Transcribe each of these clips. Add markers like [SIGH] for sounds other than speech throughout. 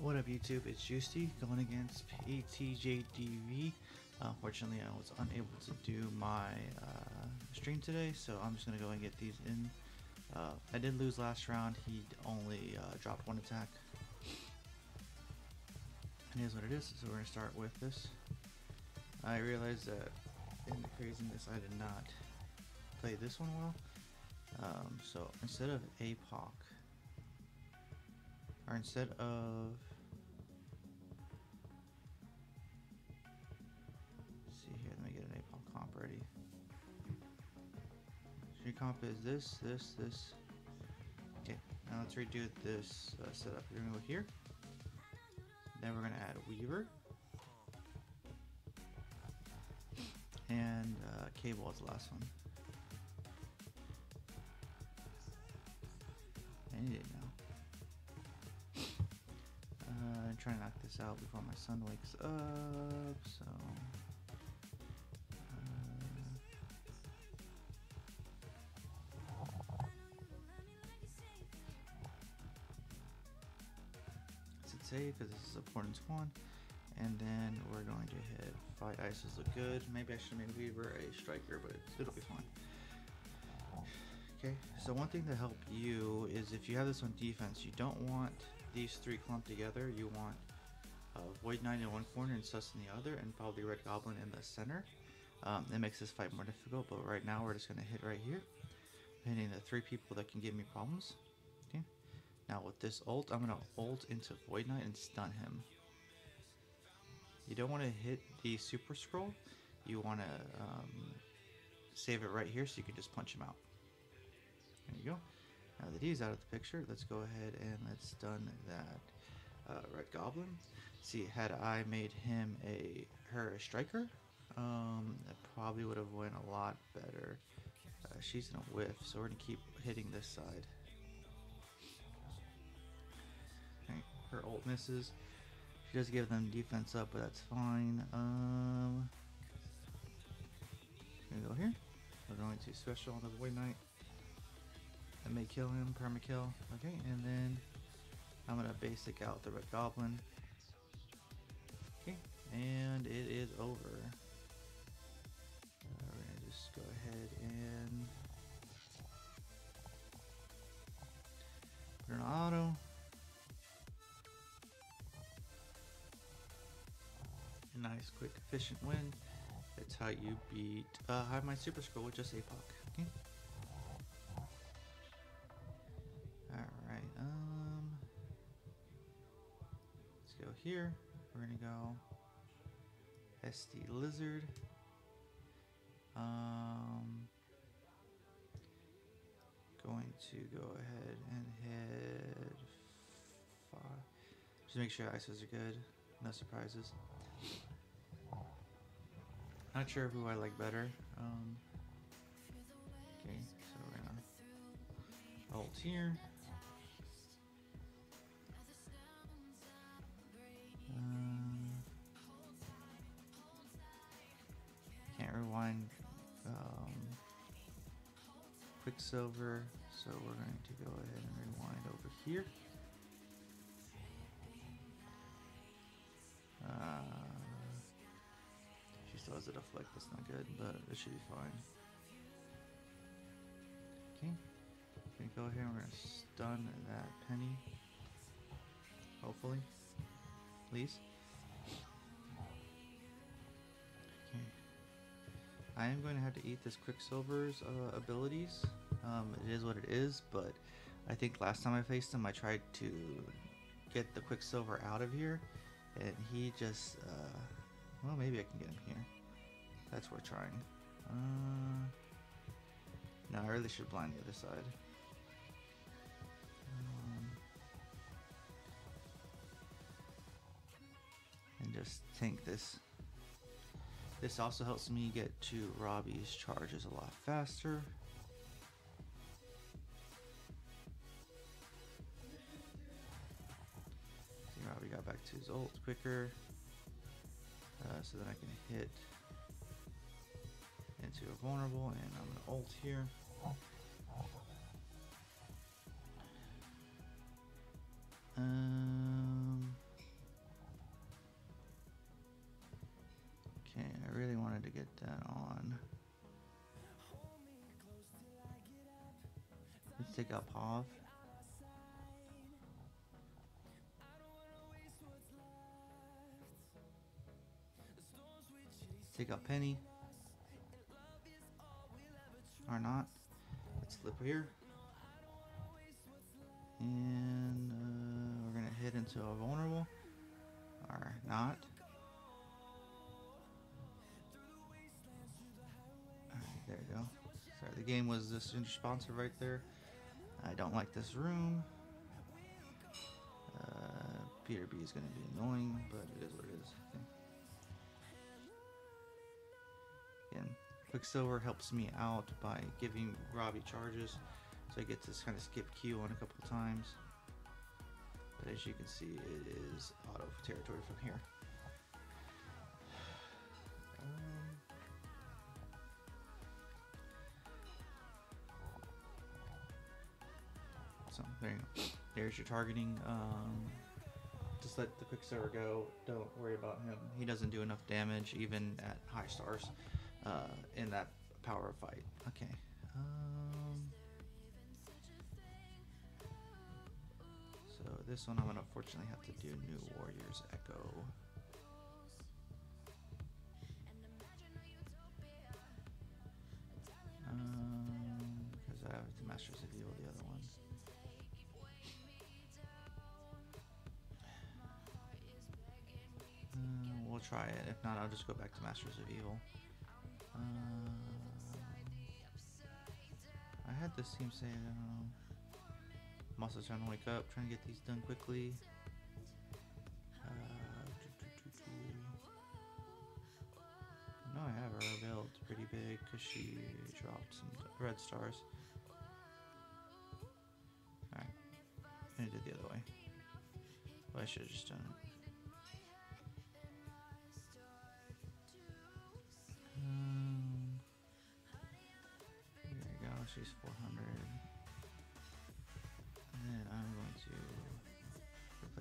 What up YouTube, it's Juicy going against PTJDV. Unfortunately I was unable to do my uh, stream today, so I'm just going to go and get these in. Uh, I did lose last round, he only uh, dropped one attack. Is what it is, so we're going to start with this. I realized that in the craziness I did not play this one well. Um, so instead of APOC, or instead of see here, let me get an APOC comp ready. So comp is this, this, this. Okay, now let's redo this uh, setup. We're gonna go here. Then we're gonna add Weaver. And uh, Cable is the last one. Uh, try to knock this out before my son wakes up, so. Uh, save because this is a Portent's one. And then we're going to hit fight ices look good. Maybe I should have made Weaver a striker, but it'll be fine. Okay, so one thing to help you is if you have this on defense, you don't want these three clumped together. You want uh, Void Knight in one corner and Sus in the other, and probably Red Goblin in the center. Um, it makes this fight more difficult, but right now we're just going to hit right here, hitting the three people that can give me problems. Okay. Now with this ult, I'm going to ult into Void Knight and stun him. You don't want to hit the Super Skrull. You want to um, save it right here so you can just punch him out. There you go. Now that he's out of the picture, let's go ahead and let's stun that uh, Red Goblin. See, had I made him a her a striker, um, that probably would have went a lot better. Uh, she's in a whiff, so we're gonna keep hitting this side. Her ult misses. She does give them defense up, but that's fine. Um, gonna go here. We're going to special on the Void Knight. That may kill him, perma kill. Okay, and then I'm gonna basic out the Red Goblin. Okay, and it is over. Uh, we're gonna just go ahead and put an auto. A nice, quick, efficient win. That's how you beat uh, Hive Mind Super Skrull with just APOC. Okay. Here. We're gonna go SD Lizard. Um going to go ahead and hit five. Just make sure ISOs are good. No surprises. Not sure who I like better. Um, okay, so we're gonna ult here. Quicksilver, so we're going to go ahead and rewind over here. Uh, she still has a deflect, that's not good, but it should be fine. Okay, we're gonna go here and we're gonna stun that penny. Hopefully. Please. Okay. I am going to have to eat this Quicksilver's uh, abilities. Um, it is what it is, but I think last time I faced him, I tried to get the Quicksilver out of here, and he just, uh, well, maybe I can get him here. That's worth trying. Uh, no, I really should blind the other side. Um, and just tank this. This also helps me get to Robbie's charges a lot faster. gets his ult quicker. Uh, so that I can hit into a vulnerable and I'm gonna ult here. Um, okay, I really wanted to get that on. Let's take out Pav. Take out Penny. Or not. Let's flip here. And uh, we're going to hit into a vulnerable. Or not. There you go. Sorry, the game was this sponsor right there. I don't like this room. Uh, Peter B is going to be annoying, but it is what it is. Okay. Quicksilver helps me out by giving Robbie charges, so I get to kind of skip Q on a couple times. But as you can see, it is auto territory from here. Um, so there you go. There's your targeting. Um, just let the Quicksilver go. Don't worry about him. He doesn't do enough damage even at high stars uh, in that power fight. Okay. Um, so this one I'm gonna unfortunately have to do New Warriors Echo. Um, because I have the Masters of Evil, the other one. Uh, we'll try it. If not, I'll just go back to Masters of Evil. I had this team say, I don't know. Trying to wake up, trying to get these done quickly. Uh, no, I have her built pretty big because she dropped some red stars. Alright, do it the other way. Well, I should have just done it.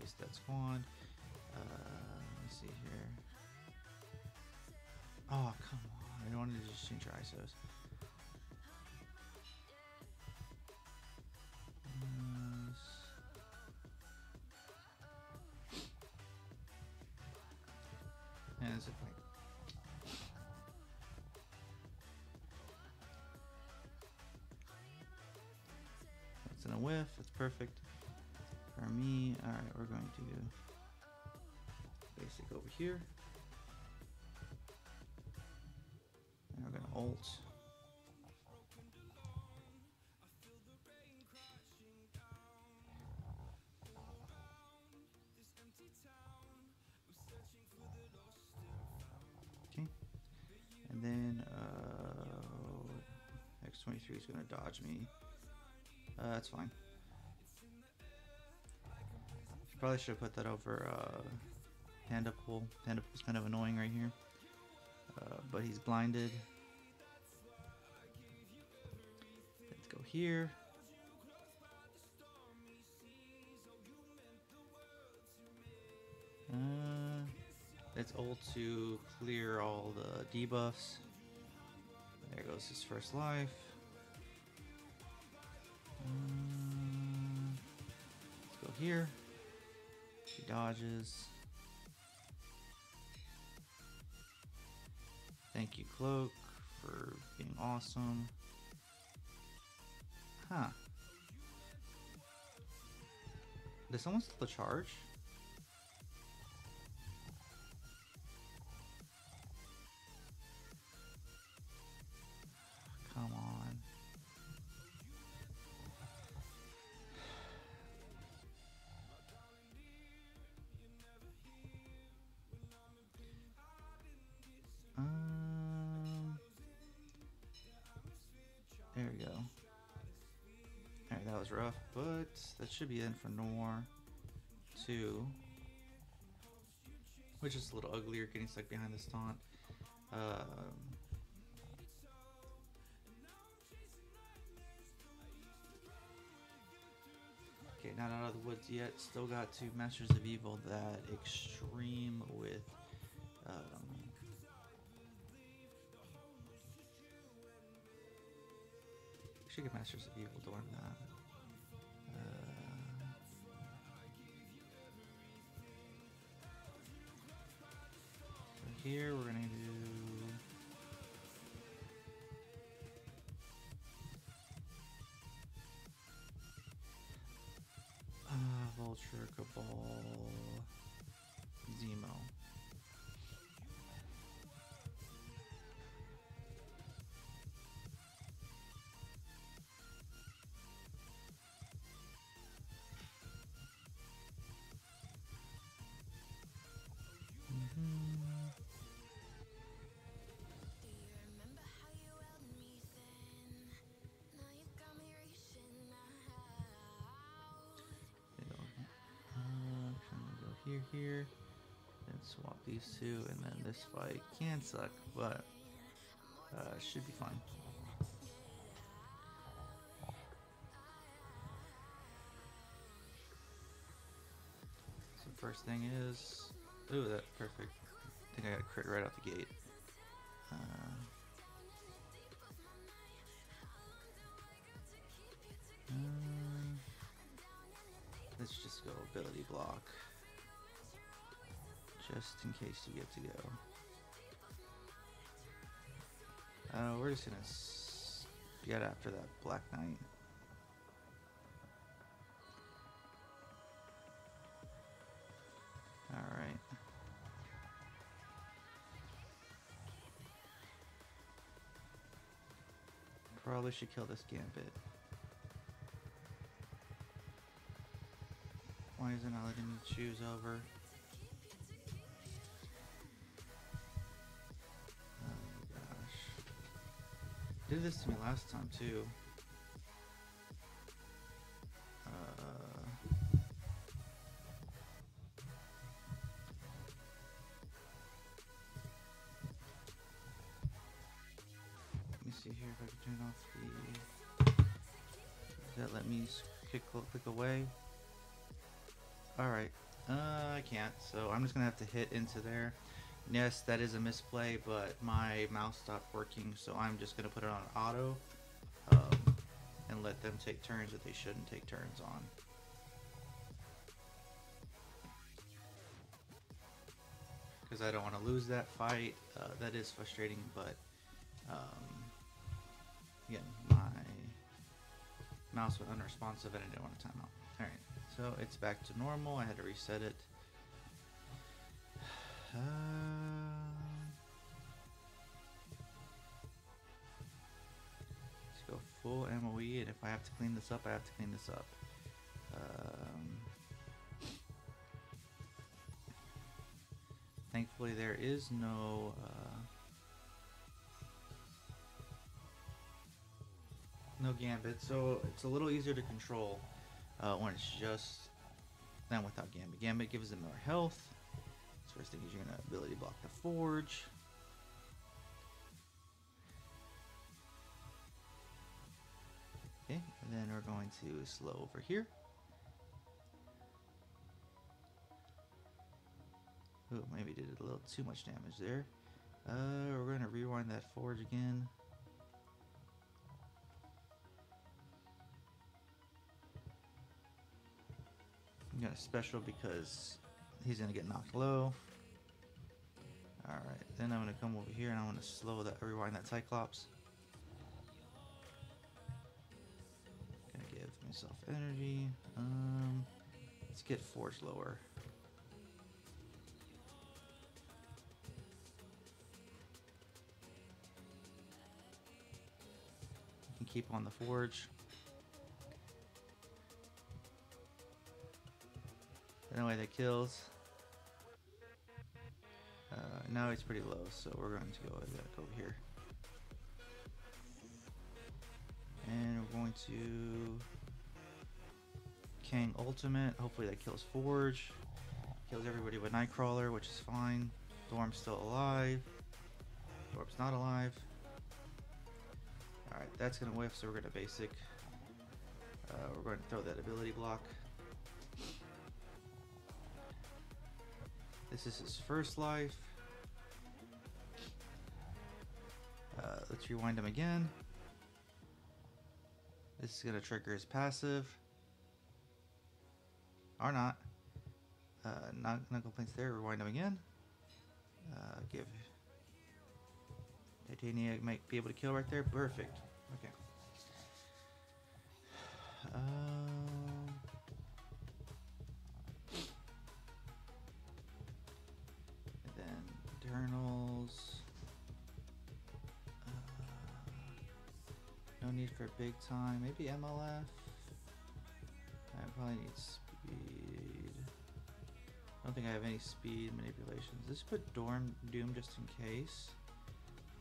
Replace that squad. Uh, let me see here. Oh, come on. I wanted to just change your ISOs. Basic over here. And we're gonna alt. Okay. And then uh, X23 is gonna dodge me. Uh, that's fine. Probably should have put that over uh, Panda Pool. Pandapool's kind of annoying right here. Uh, but he's blinded. Let's go here. Uh, let's ult to clear all the debuffs. There goes his first life. Um, let's go here. She dodges. Thank you, Cloak, for being awesome. Huh. Did someone steal the charge? That should be in for Noir 2. Which is a little uglier, getting stuck behind this taunt. Um, okay, not out of the woods yet. Still got two Masters of Evil. That extreme with um, should get Masters of Evil learn that. Here, we're gonna do. Here, swap these two, and then this fight can suck, but uh, should be fine. So first thing is, ooh, that perfect. I think I got a crit right out the gate. Uh, uh, let's just go ability block, just in case you get to go. We're just gonna get after that Black Knight. All right. Probably should kill this Gambit. Why is it not letting me choose over? Did this to me last time too. Uh, let me see here if I can turn off the. Does that let me kick, click away? Alright. Uh, I can't, so I'm just gonna have to hit into there. Yes, that is a misplay, but my mouse stopped working, so I'm just gonna put it on auto um, and let them take turns that they shouldn't take turns on. Because I don't want to lose that fight. Uh, that is frustrating, but um, again, my mouse was unresponsive and I didn't want to time out. Alright, so it's back to normal. I had to reset it. Um, let's go full MOE, and if I have to clean this up, I have to clean this up. Um, thankfully, there is no. Uh, no gambit, so it's a little easier to control uh, when it's just than without gambit. Gambit gives them more health. First thing is you're gonna ability block the forge. Okay, and then we're going to slow over here. Oh, maybe did a little too much damage there. Uh, we're gonna rewind that forge again. I'm gonna special because he's gonna get knocked low. Alright, then I'm gonna come over here and I'm gonna slow that rewind that Cyclops. Gonna give myself energy. Um let's get Forge lower. Can keep on the forge. Anyway, that kills. Now it's pretty low, so we're going to go over here. And we're going to Kang Ultimate. Hopefully that kills Forge. Kills everybody with Nightcrawler, which is fine. Storm's still alive. Storm's not alive. Alright, that's gonna whiff, so we're gonna basic. Uh, we're going to throw that ability block. This is his first life. Let's rewind him again. This is going to trigger his passive. Or not. Uh, not no complaints there. Rewind him again. Uh, give Titania might be able to kill right there. Perfect. Okay. Um, for big time. Maybe MLF. I probably need speed. I don't think I have any speed manipulations. Let's put Dorm Doom just in case.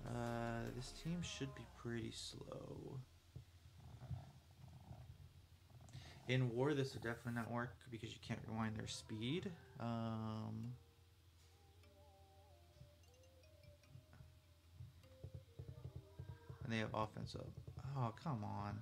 Uh, this team should be pretty slow. In war, this would definitely not work because you can't rewind their speed. Um, they have offense up. Oh, come on.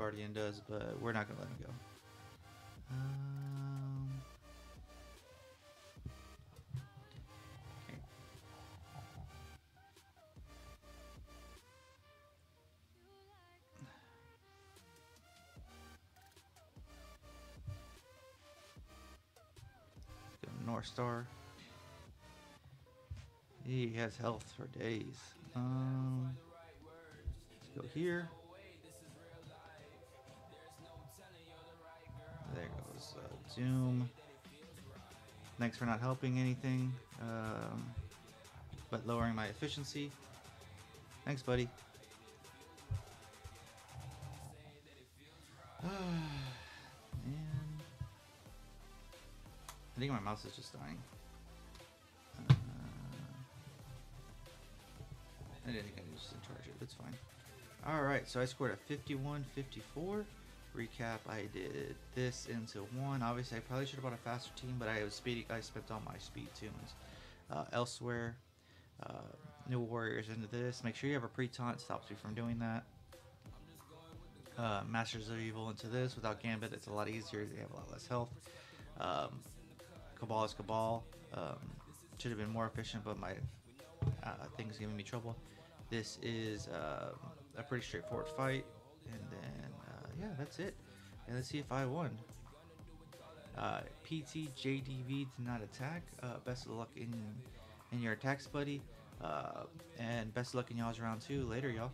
Guardian does, but we're not gonna let him go. Um, okay. Go Northstar. He has health for days. Um, let's go here. Goes uh, Doom. Thanks for not helping anything, um, but lowering my efficiency. Thanks, buddy. [SIGHS] Man. I think my mouse is just dying. Uh, I didn't think I just in charge it. That's fine. Alright, so I scored a 51 54. Recap I did this into one. Obviously, I probably should have bought a faster team, but I was speedy. I spent all my speed tunes uh, elsewhere. Uh, new warriors into this. Make sure you have a pre taunt, stops you from doing that. Uh, Masters of Evil into this without Gambit, it's a lot easier. They have a lot less health. Um, Cabal is Cabal. Um, should have been more efficient, but my uh, thing's giving me trouble. This is uh, a pretty straightforward fight, yeah, that's it. And let's see if I won. Uh, PT JDV did not attack. Uh, best of luck in in your attacks, buddy. Uh, and best of luck in y'all's round two. Later, y'all.